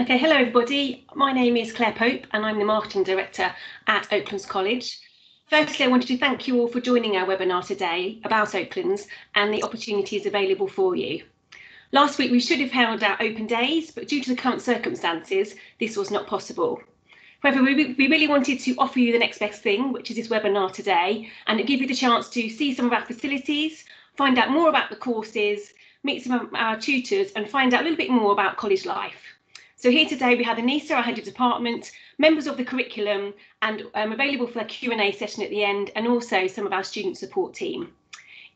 Okay, hello everybody. My name is Claire Pope and I'm the Marketing Director at Oaklands College. Firstly, I wanted to thank you all for joining our webinar today about Oaklands and the opportunities available for you. Last week we should have held our open days, but due to the current circumstances, this was not possible. However, we, we really wanted to offer you the next best thing, which is this webinar today, and it give you the chance to see some of our facilities, find out more about the courses, meet some of our tutors and find out a little bit more about college life. So here today we have Anissa, our head of department, members of the curriculum and um, available for a Q&A session at the end and also some of our student support team.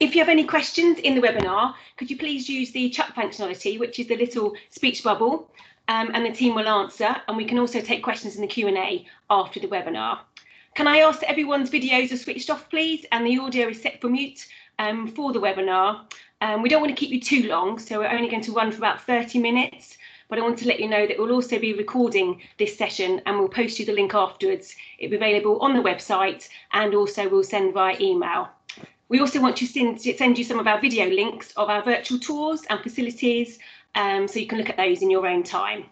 If you have any questions in the webinar, could you please use the chat functionality, which is the little speech bubble, um, and the team will answer. And we can also take questions in the Q&A after the webinar. Can I ask that everyone's videos are switched off, please, and the audio is set for mute um, for the webinar. Um, we don't want to keep you too long, so we're only going to run for about 30 minutes but I want to let you know that we'll also be recording this session and we'll post you the link afterwards. It'll be available on the website and also we'll send via email. We also want to send, send you some of our video links of our virtual tours and facilities um, so you can look at those in your own time.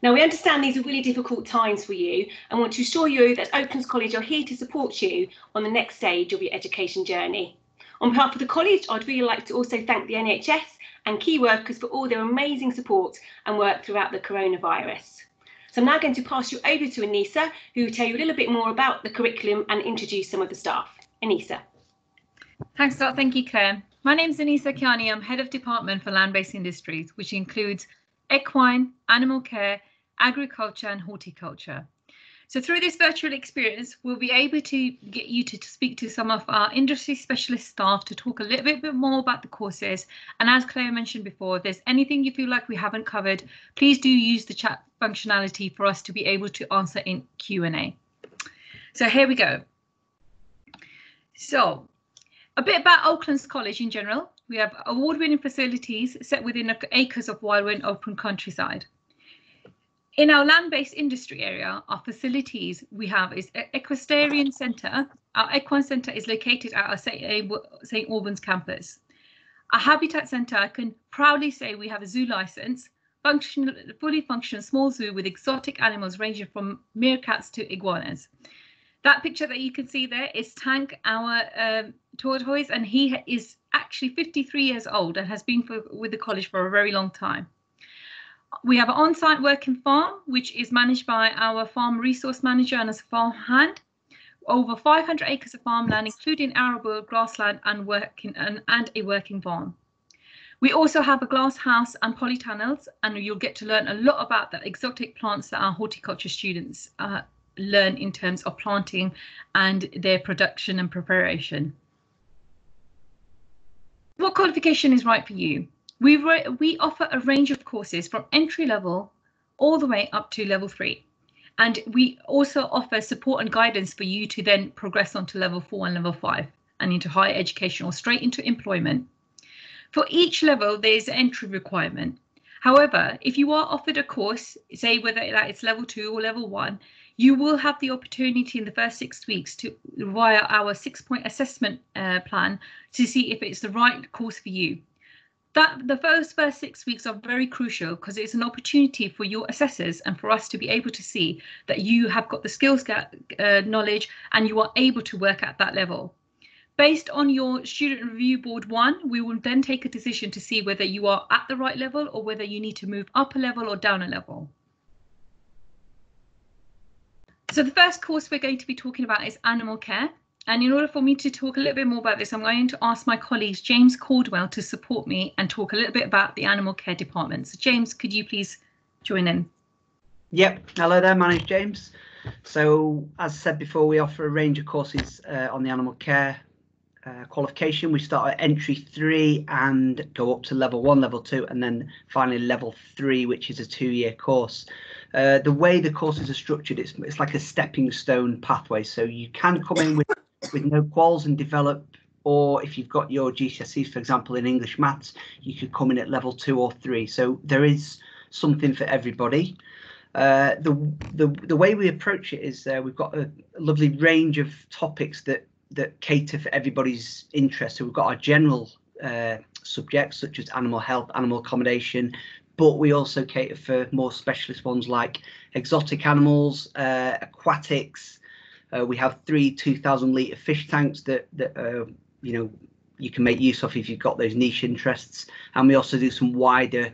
Now, we understand these are really difficult times for you and want to assure you that Oaklands College are here to support you on the next stage of your education journey. On behalf of the college, I'd really like to also thank the NHS and key workers for all their amazing support and work throughout the coronavirus. So I'm now going to pass you over to Anissa, who will tell you a little bit more about the curriculum and introduce some of the staff. Anissa. Thanks a lot. Thank you, Claire. My name is Anissa Kiani. I'm Head of Department for Land-Based Industries, which includes equine, animal care, agriculture and horticulture. So through this virtual experience, we'll be able to get you to, to, speak to some of our industry specialist staff to talk a little bit, bit more about the courses. And as Claire mentioned before, if there's anything you feel like we haven't covered, please do use the chat functionality for us to be able to answer in Q&A. So here we go. So a bit about Oaklands College in general. We have award-winning facilities set within acres of wild and open countryside. In our land-based industry area, our facilities we have is Equestrian Centre. Our Equine Centre is located at our St Albans campus. Our Habitat Centre, I can proudly say we have a zoo license, functional, fully functional small zoo with exotic animals ranging from meerkats to iguanas. That picture that you can see there is Tank, our um, tortoise, and he is actually 53 years old and has been for, with the college for a very long time. We have an on-site working farm, which is managed by our farm resource manager and as a farm hand. Over 500 acres of farmland, including arable, grassland and, working, and, and a working farm. We also have a glass house and polytunnels, and you'll get to learn a lot about the exotic plants that our horticulture students uh, learn in terms of planting and their production and preparation. What qualification is right for you? We, we offer a range of courses from entry level all the way up to level three. And we also offer support and guidance for you to then progress on to level four and level five and into higher education or straight into employment. For each level, there is an entry requirement. However, if you are offered a course, say whether that is level two or level one, you will have the opportunity in the first six weeks to via our six point assessment uh, plan to see if it's the right course for you that the first first six weeks are very crucial because it's an opportunity for your assessors and for us to be able to see that you have got the skills uh, knowledge and you are able to work at that level. Based on your student review board one we will then take a decision to see whether you are at the right level or whether you need to move up a level or down a level. So the first course we're going to be talking about is animal care and in order for me to talk a little bit more about this, I'm going to ask my colleagues, James Caldwell, to support me and talk a little bit about the animal care department. So James, could you please join in? Yep. Hello there, my name's James. So as I said before, we offer a range of courses uh, on the animal care uh, qualification. We start at entry three and go up to level one, level two, and then finally level three, which is a two year course. Uh, the way the courses are structured, it's, it's like a stepping stone pathway. So you can come in with with no quals and develop or if you've got your GCSEs, for example, in English maths, you could come in at level two or three. So there is something for everybody. Uh, the, the the way we approach it is uh, we've got a, lovely range of topics that that cater for everybody's interest. So we've got our general uh, subjects such as animal health, animal accommodation, but we also cater for more specialist ones like exotic animals, uh, aquatics. Uh, we have three 2,000 litre fish tanks that, that uh, you know, you can make use of if you've got those niche interests. And we also do some wider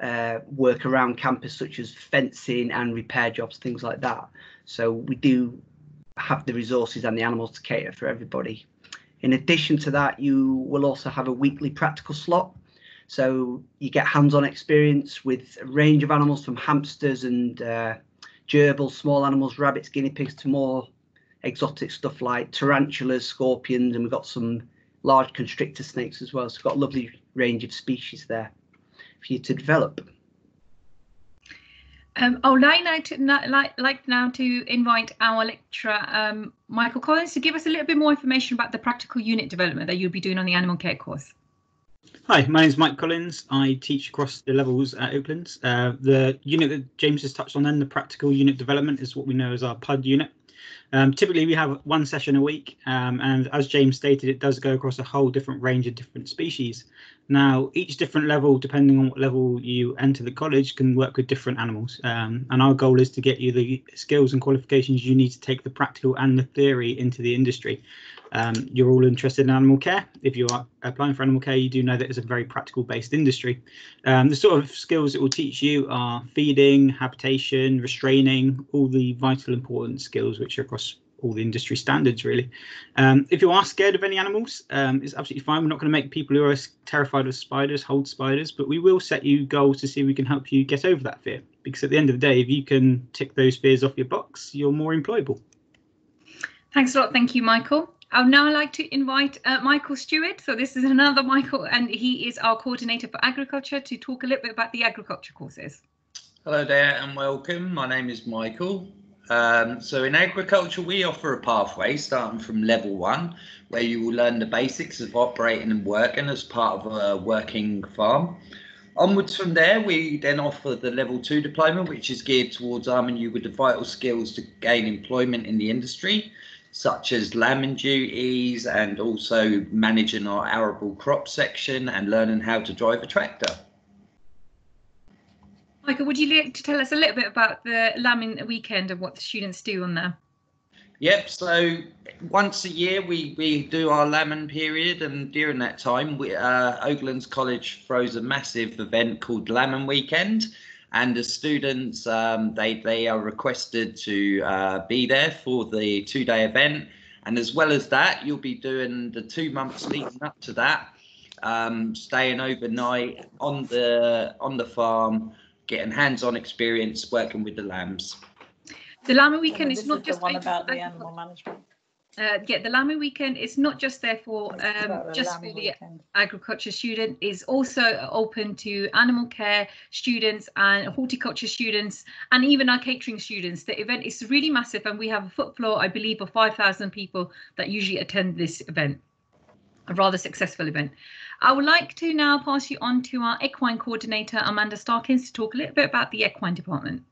uh, work around campus, such as fencing and repair jobs, things like that. So we do have the resources and the animals to cater for everybody. In addition to that, you will also have a weekly practical slot so you get hands-on experience with a range of animals from hamsters and uh, gerbils, small animals, rabbits, guinea pigs to more exotic stuff like tarantulas, scorpions, and we've got some large constrictor snakes as well. So we've got a lovely range of species there for you to develop. Um, I would like, to, like, like now to invite our lecturer, um, Michael Collins, to give us a little bit more information about the practical unit development that you'll be doing on the animal care course. Hi, my name is Mike Collins. I teach across the levels at Oaklands. Uh, the unit that James has touched on then, the practical unit development, is what we know as our PUD unit. Um, typically, we have one session a week, um, and as James stated, it does go across a whole different range of different species. Now, each different level, depending on what level you enter the college, can work with different animals. Um, and our goal is to get you the skills and qualifications you need to take the practical and the theory into the industry. Um, you're all interested in animal care. If you are applying for animal care, you do know that it's a very practical based industry. Um, the sort of skills it will teach you are feeding, habitation, restraining, all the vital important skills which are across all the industry standards really. Um, if you are scared of any animals, um, it's absolutely fine. We're not going to make people who are terrified of spiders hold spiders, but we will set you goals to see if we can help you get over that fear. Because at the end of the day, if you can tick those fears off your box, you're more employable. Thanks a lot. Thank you, Michael. I would now like to invite uh, Michael Stewart. So this is another Michael, and he is our coordinator for agriculture to talk a little bit about the agriculture courses. Hello there and welcome. My name is Michael. Um, so in agriculture, we offer a pathway starting from level one, where you will learn the basics of operating and working as part of a working farm. Onwards from there, we then offer the level two diploma, which is geared towards arming you with the vital skills to gain employment in the industry such as lambing duties and also managing our arable crop section and learning how to drive a tractor. Michael, would you like to tell us a little bit about the lambing weekend and what the students do on there? Yep, so once a year we, we do our lambing period and during that time we uh, Oaklands College throws a massive event called Lambing Weekend and the students um, they they are requested to uh, be there for the two day event. And as well as that you'll be doing the two months leading up to that um, staying overnight on the on the farm getting hands-on experience working with the lambs. The llama weekend is not is just one about the animal management uh, yeah, the lambing weekend is not just there for um, just for the weekend. agriculture student. is also open to animal care students and horticulture students, and even our catering students. The event is really massive, and we have a foot floor, I believe, of 5,000 people that usually attend this event. A rather successful event. I would like to now pass you on to our equine coordinator, Amanda Starkins, to talk a little bit about the equine department.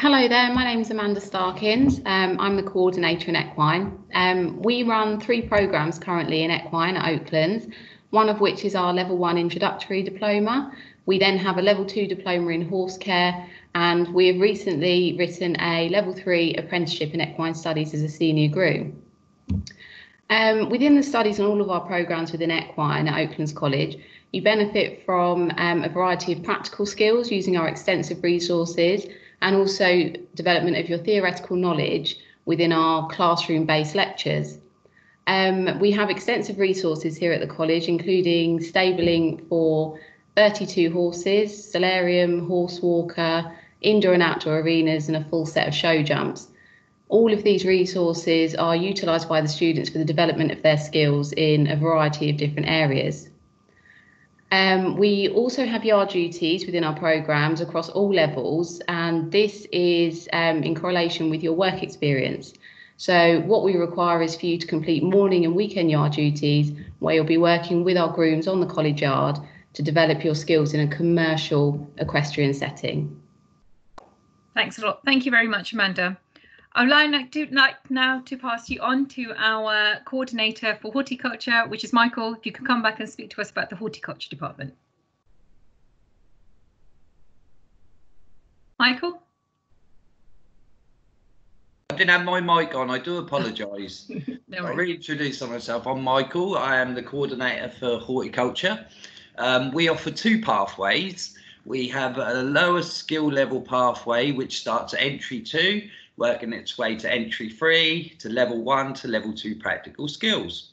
Hello there, my name is Amanda Starkins. Um, I'm the coordinator in Equine. Um, we run three programmes currently in Equine at Oaklands, one of which is our level one introductory diploma. We then have a level two diploma in horse care, and we have recently written a level three apprenticeship in equine studies as a senior groom. Um, within the studies and all of our programmes within Equine at Oaklands College, you benefit from um, a variety of practical skills using our extensive resources and also development of your theoretical knowledge within our classroom based lectures. Um, we have extensive resources here at the college, including stabling for 32 horses, solarium, horse walker, indoor and outdoor arenas, and a full set of show jumps. All of these resources are utilised by the students for the development of their skills in a variety of different areas. Um, we also have yard duties within our programs across all levels, and this is um, in correlation with your work experience. So, what we require is for you to complete morning and weekend yard duties where you'll be working with our grooms on the college yard to develop your skills in a commercial equestrian setting. Thanks a lot. Thank you very much, Amanda. I would like, now to pass you on to our coordinator for horticulture, which is Michael. If you could come back and speak to us about the horticulture department. Michael? I didn't have my mic on. I do apologise. No I'll reintroduce myself. I'm Michael. I am the coordinator for horticulture. Um, we offer two pathways. We have a lower skill level pathway, which starts at entry two, working its way to entry three, to level one, to level two practical skills.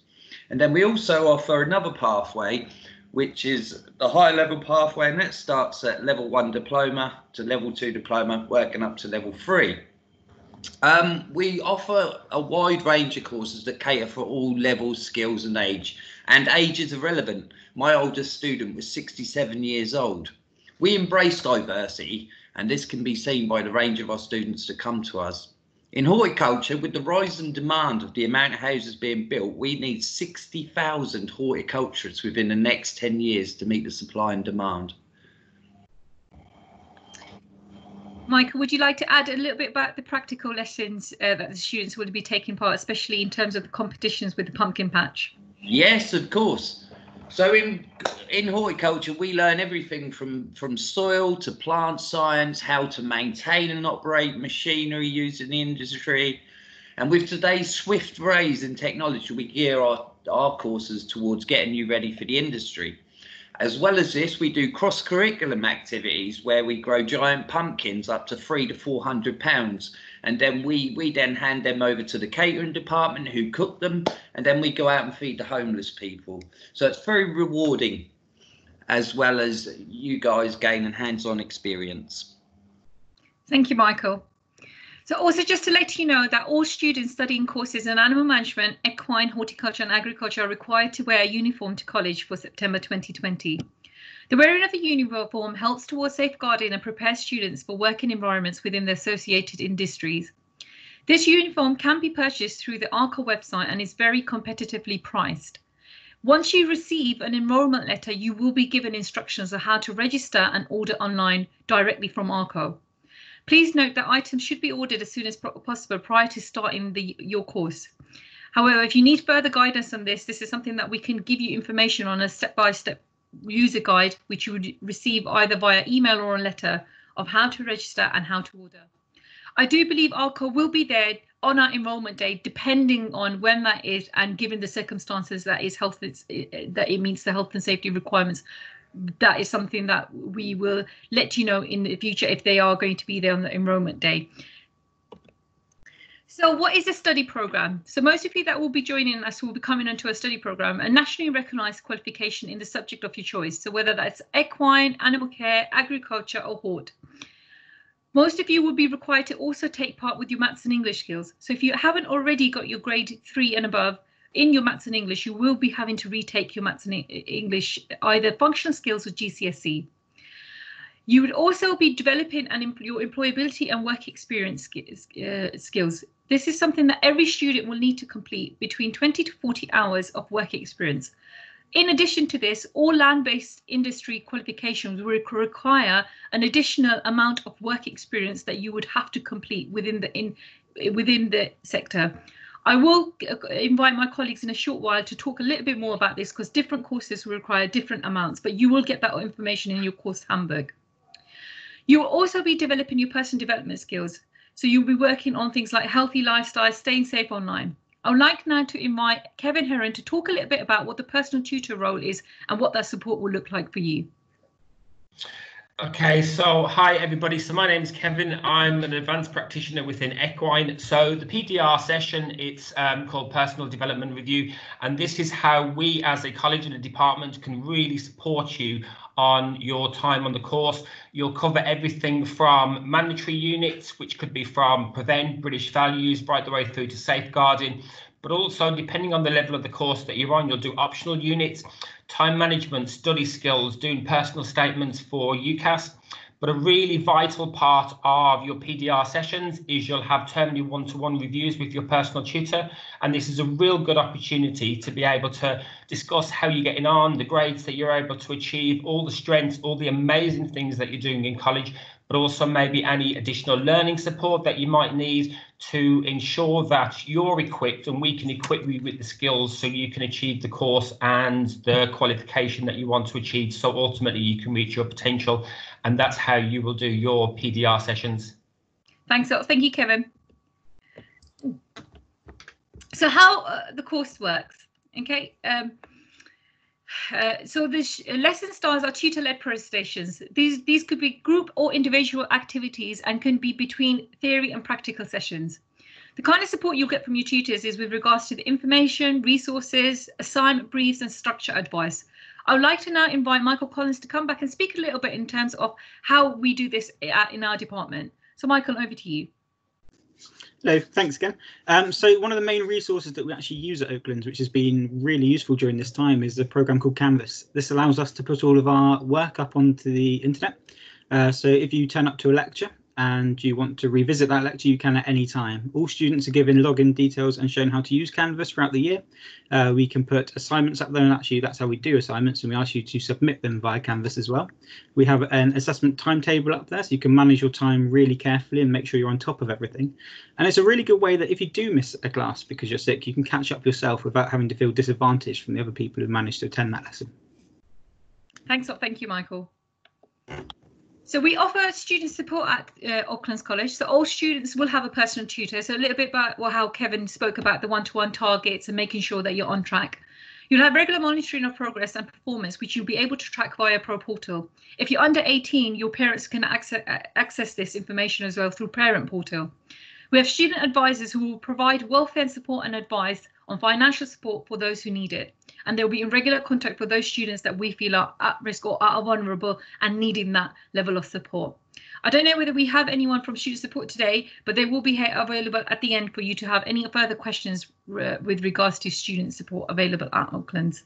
And then we also offer another pathway, which is the higher level pathway, and that starts at level one diploma to level two diploma, working up to level three. Um, we offer a wide range of courses that cater for all levels, skills, and age. And age is irrelevant. My oldest student was 67 years old. We embrace diversity, and this can be seen by the range of our students that come to us. In horticulture, with the rise in demand of the amount of houses being built, we need 60,000 horticulturists within the next 10 years to meet the supply and demand. Michael, would you like to add a little bit about the practical lessons uh, that the students will be taking part, especially in terms of the competitions with the pumpkin patch? Yes, of course. So in in horticulture, we learn everything from from soil to plant science, how to maintain and operate machinery used in the industry, and with today's swift rise in technology, we gear our our courses towards getting you ready for the industry. As well as this, we do cross curriculum activities where we grow giant pumpkins up to three to four hundred pounds, and then we we then hand them over to the catering department who cook them, and then we go out and feed the homeless people. So it's very rewarding, as well as you guys gaining hands-on experience. Thank you, Michael. So also just to let you know that all students studying courses in animal management, equine, horticulture and agriculture are required to wear a uniform to college for September 2020. The wearing of a uniform helps towards safeguarding and prepare students for working environments within the associated industries. This uniform can be purchased through the ARCO website and is very competitively priced. Once you receive an enrolment letter, you will be given instructions on how to register and order online directly from ARCO. Please note that items should be ordered as soon as possible prior to starting the, your course. However, if you need further guidance on this, this is something that we can give you information on a step-by-step user guide, which you would receive either via email or a letter of how to register and how to order. I do believe ARCO will be there on our enrolment day, depending on when that is and given the circumstances that is health that it meets the health and safety requirements that is something that we will let you know in the future if they are going to be there on the enrolment day. So what is a study program? So most of you that will be joining us will be coming onto a study program, a nationally recognized qualification in the subject of your choice. So whether that's equine, animal care, agriculture or hort. Most of you will be required to also take part with your maths and English skills. So if you haven't already got your grade three and above, in your maths and English, you will be having to retake your maths and English, either functional skills or GCSE. You would also be developing your employability and work experience uh, skills. This is something that every student will need to complete between 20 to 40 hours of work experience. In addition to this, all land-based industry qualifications will require an additional amount of work experience that you would have to complete within the in within the sector. I will invite my colleagues in a short while to talk a little bit more about this because different courses will require different amounts, but you will get that information in your course handbook. You will also be developing your personal development skills. So you'll be working on things like healthy lifestyles, staying safe online. I would like now to invite Kevin Heron to talk a little bit about what the personal tutor role is and what that support will look like for you. Okay, so hi everybody. So my name is Kevin. I'm an advanced practitioner within Equine. So the PDR session, it's um, called Personal Development Review, and this is how we as a college and a department can really support you on your time on the course. You'll cover everything from mandatory units, which could be from prevent, British values, right the way through to safeguarding, but also depending on the level of the course that you're on, you'll do optional units, time management, study skills, doing personal statements for UCAS. But a really vital part of your PDR sessions is you'll have terminally one-to-one reviews with your personal tutor. And this is a real good opportunity to be able to discuss how you're getting on, the grades that you're able to achieve, all the strengths, all the amazing things that you're doing in college, but also maybe any additional learning support that you might need to ensure that you're equipped and we can equip you with the skills so you can achieve the course and the qualification that you want to achieve. So ultimately you can reach your potential and that's how you will do your PDR sessions. Thanks. Thank you, Kevin. So how uh, the course works, okay? Um, uh, so the lesson styles are tutor-led presentations. These these could be group or individual activities and can be between theory and practical sessions. The kind of support you'll get from your tutors is with regards to the information, resources, assignment briefs, and structure advice. I would like to now invite Michael Collins to come back and speak a little bit in terms of how we do this in our department. So Michael, over to you. Hello, thanks again. Um, so one of the main resources that we actually use at Oaklands, which has been really useful during this time, is a program called Canvas. This allows us to put all of our work up onto the internet. Uh, so if you turn up to a lecture and you want to revisit that lecture, you can at any time. All students are given login details and shown how to use Canvas throughout the year. Uh, we can put assignments up there, and actually that's how we do assignments, and we ask you to submit them via Canvas as well. We have an assessment timetable up there, so you can manage your time really carefully and make sure you're on top of everything. And it's a really good way that if you do miss a class because you're sick, you can catch up yourself without having to feel disadvantaged from the other people who managed to attend that lesson. Thanks, thank you, Michael. So we offer student support at uh, Oaklands College. So all students will have a personal tutor. So a little bit about well, how Kevin spoke about the one-to-one targets and making sure that you're on track. You'll have regular monitoring of progress and performance, which you'll be able to track via Pro Portal. If you're under 18, your parents can access, access this information as well through Parent Portal. We have student advisors who will provide welfare support and advice on financial support for those who need it. And they'll be in regular contact with those students that we feel are at risk or are vulnerable and needing that level of support. I don't know whether we have anyone from student support today, but they will be available at the end for you to have any further questions uh, with regards to student support available at Oaklands.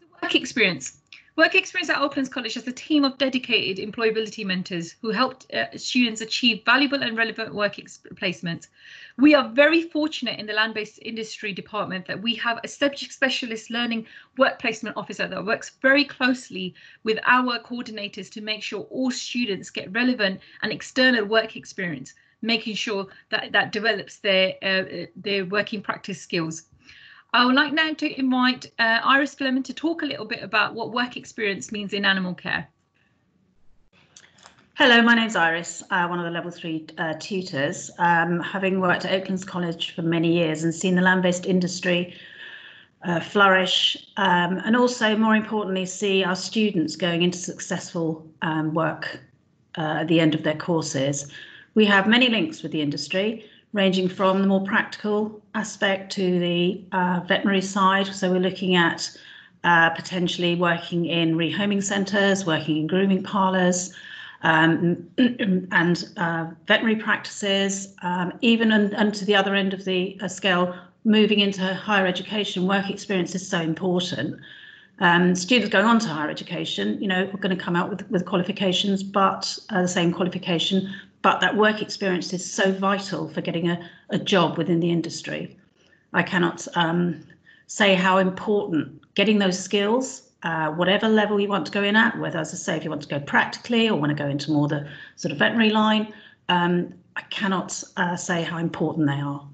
So work experience. Work experience at Oaklands College has a team of dedicated employability mentors who helped uh, students achieve valuable and relevant work placements. We are very fortunate in the land-based industry department that we have a subject specialist learning work placement officer that works very closely with our coordinators to make sure all students get relevant and external work experience, making sure that that develops their uh, their working practice skills. I would like now to invite uh, Iris Fleming to talk a little bit about what work experience means in animal care. Hello, my name's Iris, uh, one of the level three uh, tutors. Um, having worked at Oaklands College for many years and seen the land-based industry uh, flourish, um, and also more importantly, see our students going into successful um, work uh, at the end of their courses. We have many links with the industry ranging from the more practical aspect to the uh, veterinary side. So we're looking at uh, potentially working in rehoming centres, working in grooming parlours, um, and uh, veterinary practices, um, even and, and to the other end of the uh, scale, moving into higher education, work experience is so important. Um, students going on to higher education, you know, are going to come out with, with qualifications, but uh, the same qualification, but that work experience is so vital for getting a, a job within the industry. I cannot um, say how important getting those skills, uh, whatever level you want to go in at, whether, as I say, if you want to go practically or want to go into more the sort of veterinary line, um, I cannot uh, say how important they are.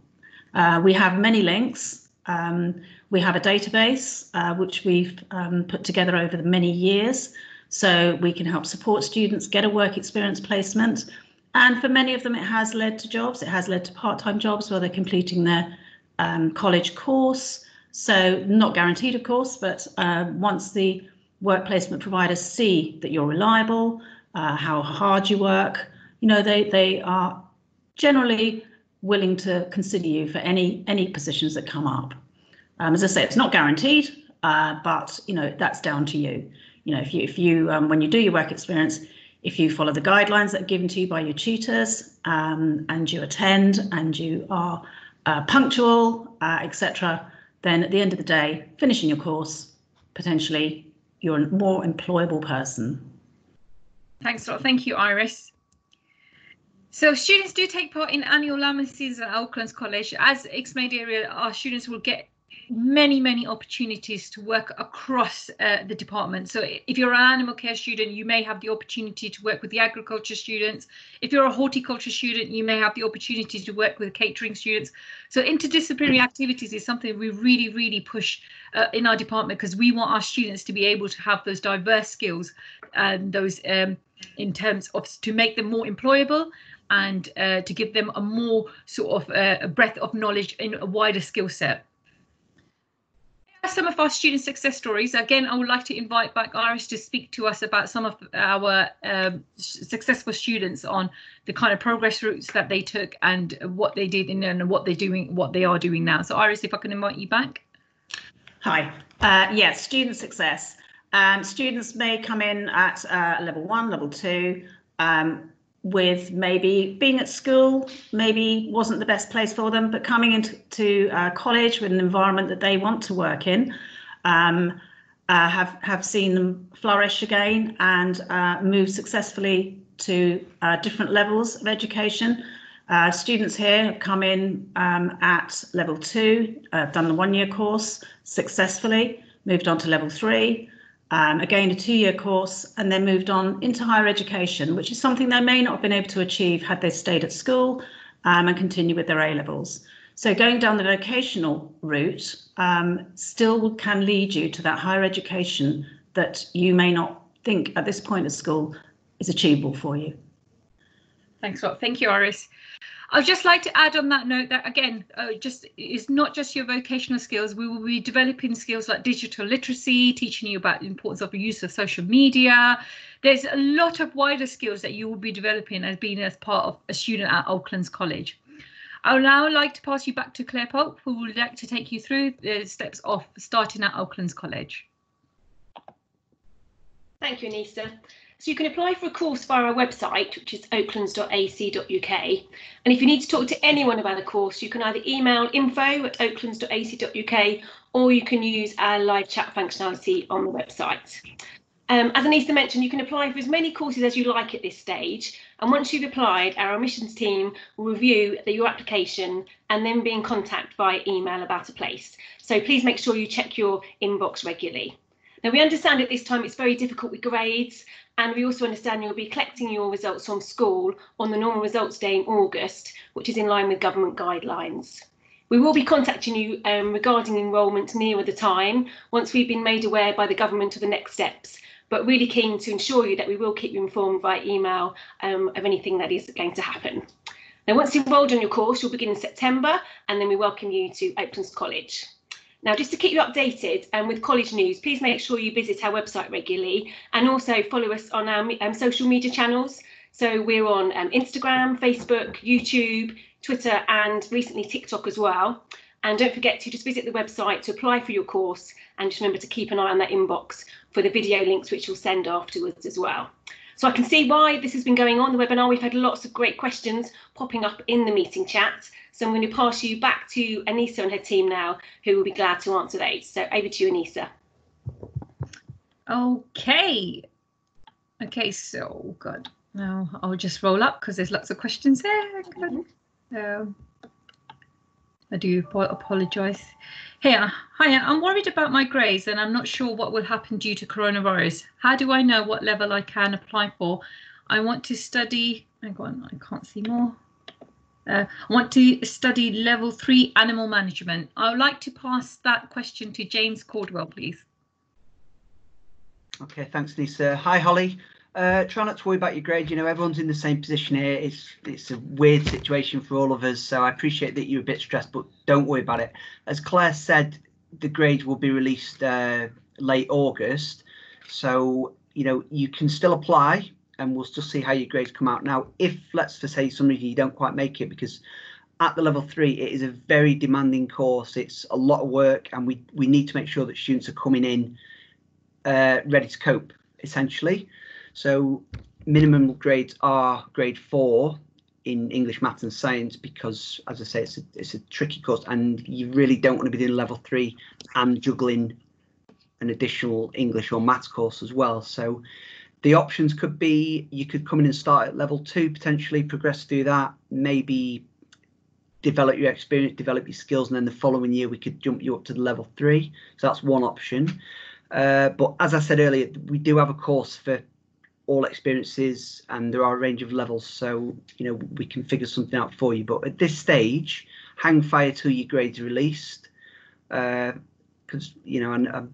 Uh, we have many links. Um, we have a database uh, which we've um, put together over the many years, so we can help support students get a work experience placement and for many of them, it has led to jobs. It has led to part-time jobs where they're completing their um, college course. So not guaranteed, of course, but uh, once the work placement providers see that you're reliable, uh, how hard you work, you know, they, they are generally willing to consider you for any any positions that come up. Um, as I say, it's not guaranteed, uh, but you know that's down to you. You know, if you if you um, when you do your work experience, if you follow the guidelines that are given to you by your tutors um, and you attend and you are uh, punctual, uh, etc., then at the end of the day, finishing your course, potentially you're a more employable person. Thanks a lot. Thank you, Iris. So students do take part in annual LAMA season at Oaklands College. As Ixmade area, our students will get many, many opportunities to work across uh, the department. So if you're an animal care student, you may have the opportunity to work with the agriculture students. If you're a horticulture student, you may have the opportunity to work with catering students. So interdisciplinary activities is something we really, really push uh, in our department because we want our students to be able to have those diverse skills and those um, in terms of to make them more employable and uh, to give them a more sort of uh, a breadth of knowledge in a wider skill set some of our student success stories. Again, I would like to invite back Iris to speak to us about some of our um, successful students on the kind of progress routes that they took and what they did and what they're doing, what they are doing now. So Iris, if I can invite you back. Hi. Uh, yes, student success. Um, students may come in at uh, level one, level two, um, with maybe being at school maybe wasn't the best place for them, but coming into to, uh, college with an environment that they want to work in, um, uh, have have seen them flourish again and uh, move successfully to uh, different levels of education. Uh, students here have come in um, at level two, uh, done the one-year course successfully, moved on to level three, um, again a two-year course, and then moved on into higher education, which is something they may not have been able to achieve had they stayed at school um, and continue with their A levels. So going down the vocational route um, still can lead you to that higher education that you may not think at this point of school is achievable for you. Thanks lot. Thank you, Iris. I'd just like to add on that note that again, uh, just it's not just your vocational skills. We will be developing skills like digital literacy, teaching you about the importance of the use of social media. There's a lot of wider skills that you will be developing as being as part of a student at Oaklands College. I would now like to pass you back to Claire Pope, who would like to take you through the steps of starting at Oaklands College. Thank you, Anissa. So you can apply for a course via our website, which is oaklands.ac.uk. And if you need to talk to anyone about a course, you can either email info at oaklands.ac.uk or you can use our live chat functionality on the website. Um, as Anissa mentioned, you can apply for as many courses as you like at this stage. And once you've applied, our admissions team will review the, your application and then be in contact via email about a place. So please make sure you check your inbox regularly. Now, we understand at this time it's very difficult with grades, and we also understand you'll be collecting your results from school on the normal results day in August, which is in line with government guidelines. We will be contacting you um, regarding enrolment nearer the time once we've been made aware by the government of the next steps, but really keen to ensure you that we will keep you informed via email um, of anything that is going to happen. Now, once enrolled on your course, you'll begin in September, and then we welcome you to Oaklands College. Now, just to keep you updated um, with college news, please make sure you visit our website regularly and also follow us on our um, social media channels. So we're on um, Instagram, Facebook, YouTube, Twitter, and recently TikTok as well. And don't forget to just visit the website to apply for your course and just remember to keep an eye on that inbox for the video links which we'll send afterwards as well. So I can see why this has been going on the webinar. We've had lots of great questions popping up in the meeting chat. So I'm going to pass you back to Anissa and her team now, who will be glad to answer those. So over to you, Anissa. Okay. Okay, so good. Now I'll just roll up because there's lots of questions there. Good. So I do apologise. Hey, hi, I'm worried about my grades and I'm not sure what will happen due to coronavirus. How do I know what level I can apply for? I want to study, hang on, I can't see more. Uh, I want to study level three animal management. I would like to pass that question to James Caldwell, please. Okay, thanks, Lisa. Hi, Holly. Uh, try not to worry about your grades. You know, everyone's in the same position here. It's it's a weird situation for all of us. So I appreciate that you're a bit stressed, but don't worry about it. As Claire said, the grades will be released uh, late August. So you know you can still apply and we'll just see how your grades come out. Now, if let's just say some of you don't quite make it because at the level three, it is a very demanding course. It's a lot of work, and we we need to make sure that students are coming in uh, ready to cope, essentially. So minimum grades are grade four in English, maths, and science because, as I say, it's a, it's a tricky course, and you really don't want to be doing level three and juggling an additional English or maths course as well. So the options could be you could come in and start at level two, potentially progress through that, maybe develop your experience, develop your skills, and then the following year we could jump you up to the level three. So that's one option. Uh, but as I said earlier, we do have a course for all experiences, and there are a range of levels. So you know we can figure something out for you. But at this stage, hang fire till your grades released, because uh, you know, and I'm,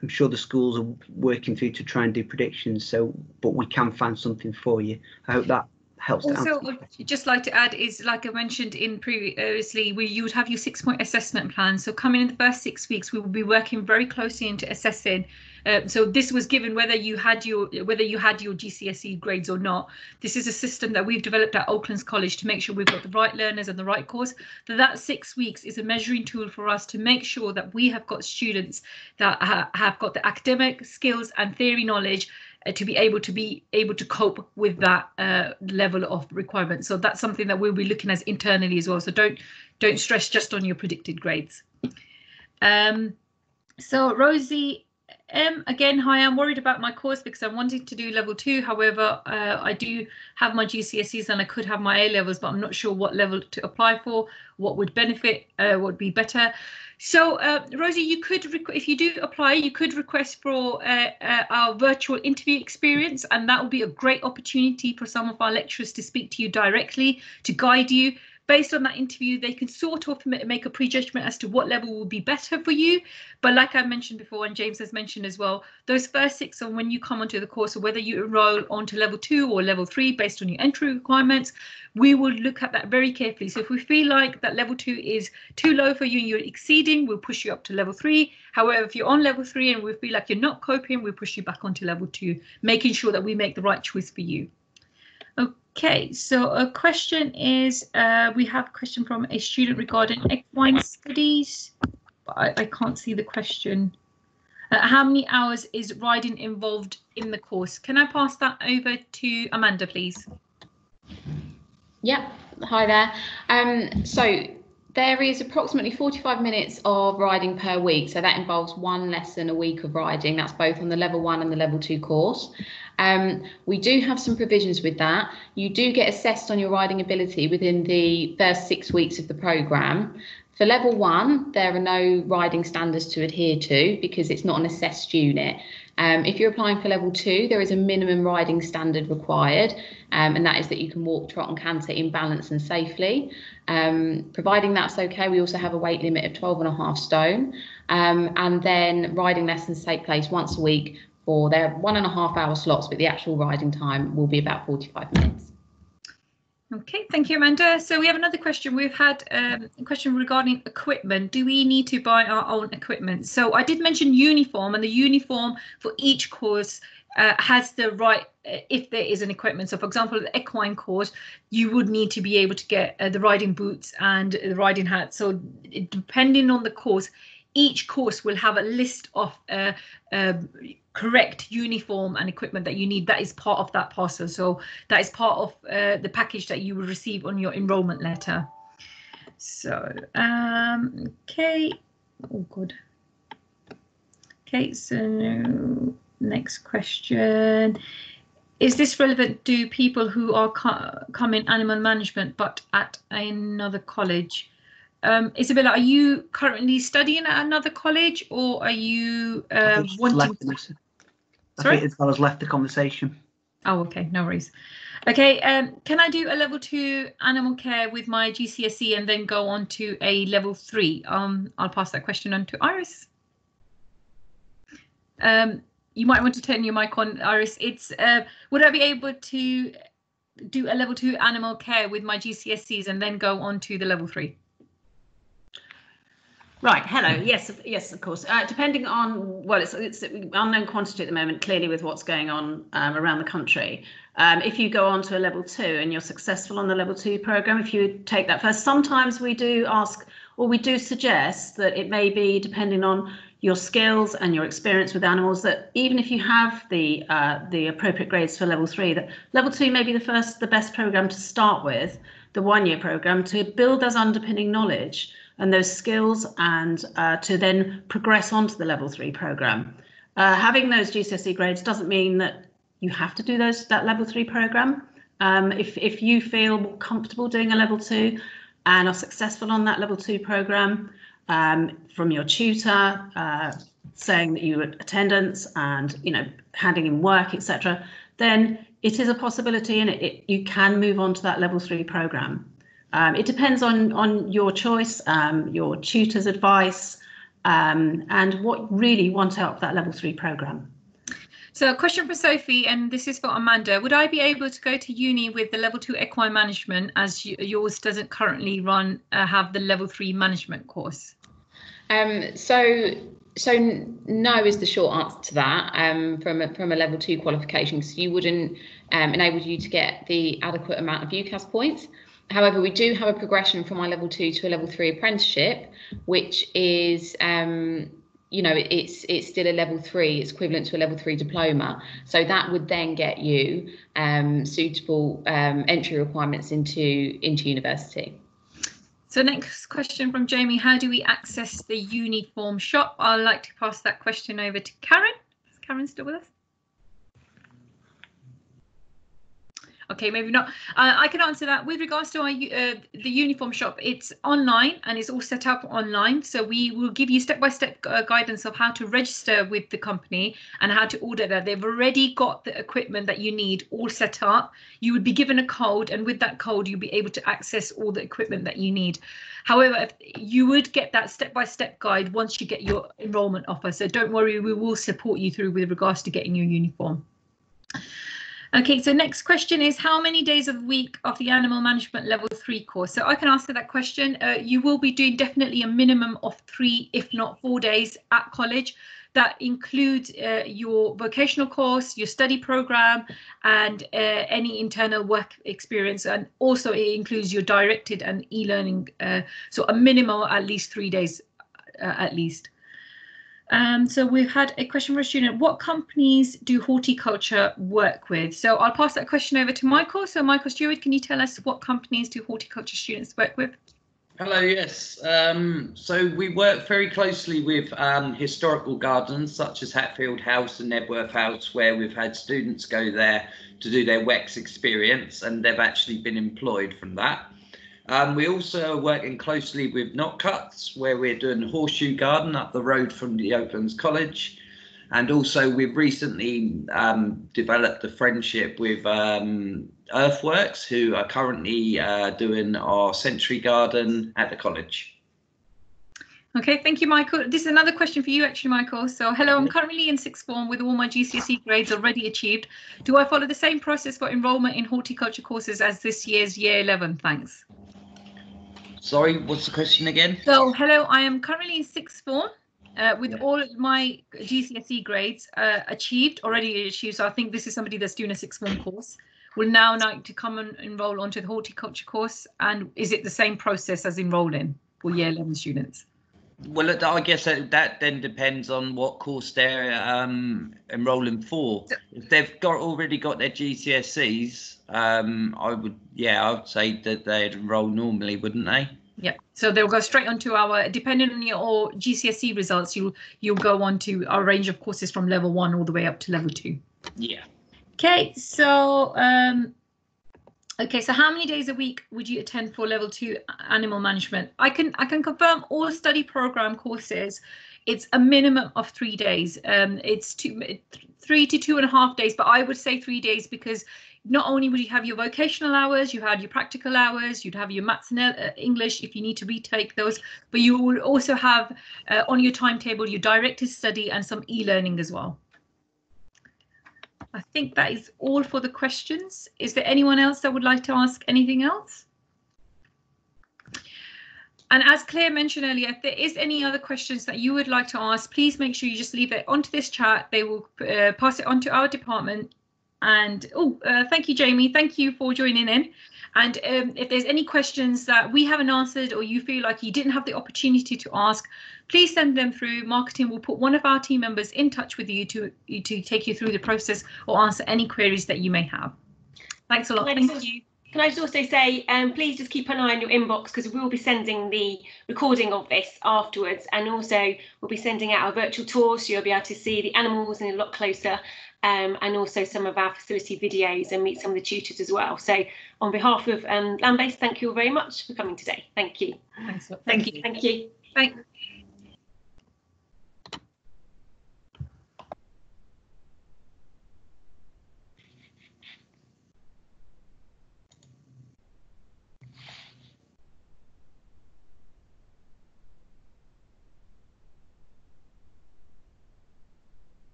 I'm sure the schools are working through to try and do predictions. So, but we can find something for you. I hope that helps. Also, just like to add is like I mentioned in previously, we you would have your six point assessment plan. So coming in the first six weeks, we will be working very closely into assessing. Uh, so this was given whether you had your whether you had your GCSE grades or not. This is a system that we've developed at Oaklands College to make sure we've got the right learners and the right course. That that six weeks is a measuring tool for us to make sure that we have got students that ha have got the academic skills and theory knowledge uh, to be able to be able to cope with that uh, level of requirement. So that's something that we'll be looking at internally as well. So don't don't stress just on your predicted grades. Um, so Rosie M again, hi, I'm worried about my course because I'm wanting to do level two. However, uh, I do have my GCSEs and I could have my A levels, but I'm not sure what level to apply for, what would benefit, uh, what would be better. So, uh, Rosie, you could, if you do apply, you could request for uh, uh, our virtual interview experience, and that will be a great opportunity for some of our lecturers to speak to you directly, to guide you based on that interview, they can sort of make a prejudgment as to what level will be better for you. But like I mentioned before, and James has mentioned as well, those first six are when you come onto the course, or whether you enroll onto level two or level three based on your entry requirements, we will look at that very carefully. So if we feel like that level two is too low for you and you're exceeding, we'll push you up to level three. However, if you're on level three and we feel like you're not coping, we'll push you back onto level two, making sure that we make the right choice for you. Okay, so a question is, uh, we have a question from a student regarding equine studies. I, I can't see the question. Uh, how many hours is riding involved in the course? Can I pass that over to Amanda, please? Yeah, hi there. Um, so there is approximately 45 minutes of riding per week. So that involves one lesson a week of riding. That's both on the level one and the level two course. Um, we do have some provisions with that. You do get assessed on your riding ability within the first six weeks of the programme. For level one, there are no riding standards to adhere to because it's not an assessed unit. Um, if you're applying for level two, there is a minimum riding standard required, um, and that is that you can walk, trot, and canter in balance and safely. Um, providing that's okay, we also have a weight limit of 12 and a half stone. Um, and then riding lessons take place once a week for their one and a half hour slots, but the actual riding time will be about 45 minutes. Okay, thank you, Amanda. So we have another question. We've had um, a question regarding equipment. Do we need to buy our own equipment? So I did mention uniform, and the uniform for each course uh, has the right uh, if there is an equipment. So, for example, the equine course, you would need to be able to get uh, the riding boots and the riding hat. So, depending on the course, each course will have a list of uh, uh, correct uniform and equipment that you need. That is part of that parcel. So that is part of uh, the package that you will receive on your enrollment letter. So, um, okay. Oh, good. Okay, so next question. Is this relevant to people who are co coming animal management but at another college? Um, Isabella, are you currently studying at another college or are you uh, wanting to... I Sorry? think Isabella's left the conversation. Oh, okay, no worries. Okay, um, can I do a level two animal care with my GCSE and then go on to a level three? Um, I'll pass that question on to Iris. Um, you might want to turn your mic on, Iris. It's uh, would I be able to do a level two animal care with my GCSEs and then go on to the level three? Right. Hello. Yes. Yes. Of course. Uh, depending on well, it's it's unknown quantity at the moment. Clearly, with what's going on um, around the country, um, if you go on to a level two and you're successful on the level two program, if you take that first, sometimes we do ask or we do suggest that it may be depending on your skills and your experience with animals that even if you have the uh, the appropriate grades for level three, that level two may be the first the best program to start with, the one year program to build as underpinning knowledge and those skills and uh, to then progress on to the level three program. Uh, having those GCSE grades doesn't mean that you have to do those that level three program. Um, if, if you feel more comfortable doing a level two, and are successful on that level two program um, from your tutor, uh, saying that you were attendance and you know handing in work, etc., then it is a possibility and it, it, you can move on to that level three program. Um, it depends on on your choice, um, your tutor's advice, um, and what really want out of that level three program. So a question for Sophie, and this is for Amanda. Would I be able to go to uni with the level two equine management as yours doesn't currently run uh, have the level three management course? Um, so so no is the short answer to that um, from a, from a level two qualification because you wouldn't um, enable you to get the adequate amount of UCAS points. However, we do have a progression from our level two to a level three apprenticeship, which is um, you know it's it's still a level three it's equivalent to a level three diploma so that would then get you um, suitable um, entry requirements into into university so next question from Jamie, how do we access the uniform shop? I'd like to pass that question over to Karen. Is Karen still with us? Okay, maybe not. Uh, I can answer that. With regards to our uh, the uniform shop, it's online and it's all set up online. So we will give you step-by-step uh, guidance of how to register with the company and how to order that. They've already got the equipment that you need all set up. You would be given a code, and with that code, you'll be able to access all the equipment that you need. However, you would get that step-by-step -step guide once you get your enrollment offer. So don't worry, we will support you through with regards to getting your uniform. Okay, so next question is how many days of the week of the animal management level three course? So I can answer that question. Uh, you will be doing definitely a minimum of three, if not four days at college. That includes uh, your vocational course, your study program, and uh, any internal work experience. And also it includes your directed and e-learning. Uh, so a minimum at least three days uh, at least. Um, so we've had a question for a student. What companies do horticulture work with? So I'll pass that question over to Michael. So Michael Stewart, can you tell us what companies do horticulture students work with? Hello, yes. Um, so we work very closely with um, historical gardens such as Hatfield House and Knebworth House, where we've had students go there to do their WEX experience and they've actually been employed from that. Um, we also are working closely with Notcutts, where we're doing Horseshoe Garden up the road from the Oaklands College. And also, we've recently um, developed a friendship with um, Earthworks, who are currently uh, doing our Sensory Garden at the college. Okay, thank you, Michael. This is another question for you, actually, Michael. So, hello, I'm currently in sixth form with all my GCSE grades already achieved. Do I follow the same process for enrolment in horticulture courses as this year's Year 11? Thanks. Sorry, what's the question again? So, hello, I am currently in sixth form uh, with yeah. all my GCSE grades uh, achieved, already achieved. So I think this is somebody that's doing a sixth form course. Will now like to come and enroll onto the horticulture course. And is it the same process as enrolling for year 11 students? Well, I guess that, that then depends on what course they're um, enrolling for. If they've got already got their GCSEs, um, I would, yeah, I would say that they'd enroll normally, wouldn't they? Yeah. So they'll go straight onto our, depending on your GCSE results, you'll you'll go on to our range of courses from level one all the way up to level two. Yeah. Okay. So um, Okay, so how many days a week would you attend for level two animal management? I can I can confirm all study program courses. It's a minimum of three days. Um, it's two, three to two and a half days, but I would say three days because not only would you have your vocational hours, you had your practical hours, you'd have your maths and uh, English if you need to retake those, but you will also have uh, on your timetable your directed study and some e-learning as well. I think that is all for the questions. Is there anyone else that would like to ask anything else? And as Claire mentioned earlier, if there is any other questions that you would like to ask, please make sure you just leave it onto this chat. They will uh, pass it on to our department. And oh, uh, thank you, Jamie. Thank you for joining in. And um, if there's any questions that we haven't answered or you feel like you didn't have the opportunity to ask, please send them through. Marketing will put one of our team members in touch with you to, to take you through the process or answer any queries that you may have. Thanks a lot. Thank you. Can I just also say, um, please just keep an eye on your inbox because we will be sending the recording of this afterwards, and also we'll be sending out our virtual tour, so you'll be able to see the animals in a lot closer um, and also some of our facility videos and meet some of the tutors as well. So on behalf of um, Landbase, thank you all very much for coming today. Thank you. Thanks. Thank you. Thank you. Thank